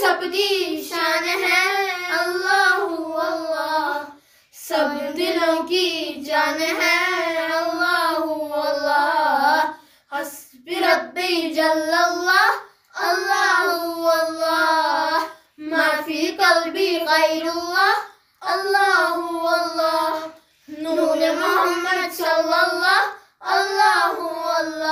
سپدی شان ہے اللہ اللہ سب دلوں کی جان ہے اللہ اللہ حسب ربی جل اللہ اللہ اللہ ما فی قلبی غیر اللہ اللہ اللہ نور محمد صلی اللہ اللہ اللہ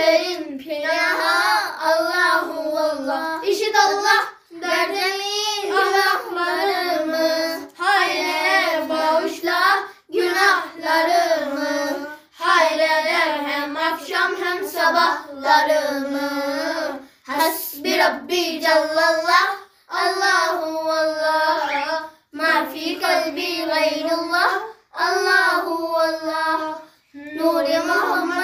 yüreklerin pinahı Allahu Allah. İşit Allah. Derdimiz günahlarımız. Hayre bağışla. Günahlarımı hayreler hem akşam hem sabahlarımı Hasbi Rabbi Cellallah. Allahu Allah. Ma fi kalbi gayrullah. Allahu Allah. Nuri Muhammed